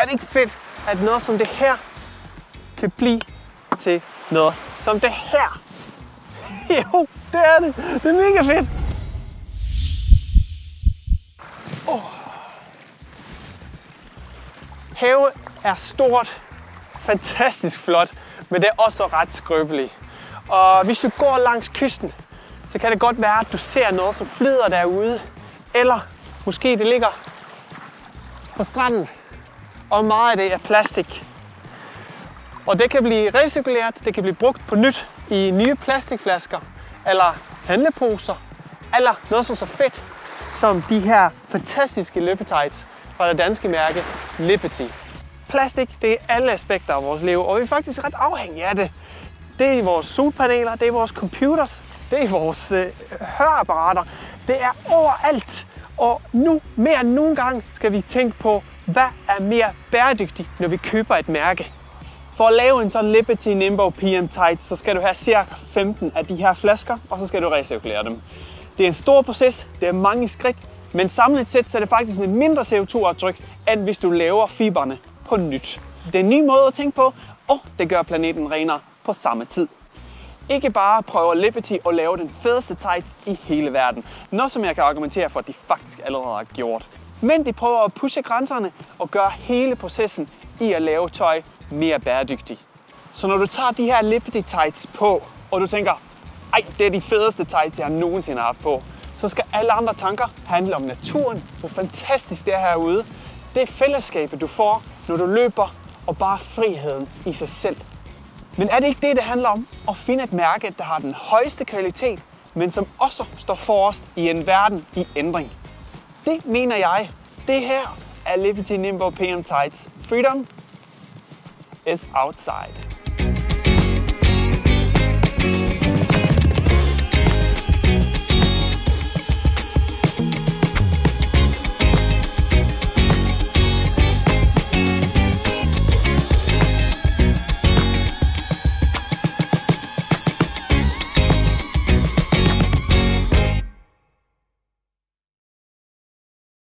Er det ikke fedt, at noget som det her kan blive til noget som det her? Jo, det er det. Det er mega fedt. Oh. Have er stort, fantastisk flot, men det er også ret skrøbeligt. Og hvis du går langs kysten, så kan det godt være, at du ser noget, som flyder derude. Eller måske det ligger på stranden, og meget af det er plastik. Og det kan blive recirkuleret, det kan blive brugt på nyt i nye plastikflasker, eller handleposer, eller noget som så fedt som de her fantastiske løbetights fra det danske mærke Liberty. Plastik, det er alle aspekter af vores liv, og vi er faktisk ret afhængige af det. Det er i vores solpaneler, det er i vores computers, det er i vores øh, høreapparater. Det er overalt. Og nu mere end nogen gang skal vi tænke på, hvad er mere bæredygtigt, når vi køber et mærke. For at lave en sådan Liberty Nimbo PM Tight, så skal du have cirka 15 af de her flasker, og så skal du recirkulere dem. Det er en stor proces, det er mange skridt, men samlet set så er det faktisk med mindre CO2-aftryk, end hvis du laver fiberne på nyt. Det er en ny måde at tænke på, og det gør planeten renere på samme tid. Ikke bare prøver Liberty at lave den fedeste tights i hele verden. Noget som jeg kan argumentere for, at de faktisk allerede har gjort. Men de prøver at pushe grænserne og gøre hele processen i at lave tøj mere bæredygtig. Så når du tager de her Liberty tights på, og du tænker, ej, det er de fedeste tights, jeg nogensinde har haft på, så skal alle andre tanker handle om naturen, hvor fantastisk det er herude. Det er fællesskabet, du får, når du løber, og bare friheden i sig selv. Men er det ikke det, det handler om? At finde et mærke, der har den højeste kvalitet, men som også står forrest i en verden i ændring. Det mener jeg. Det her er Liberty Nimble PM Tights. Freedom is outside.